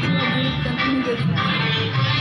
ছিল বিল তখন দেখলাম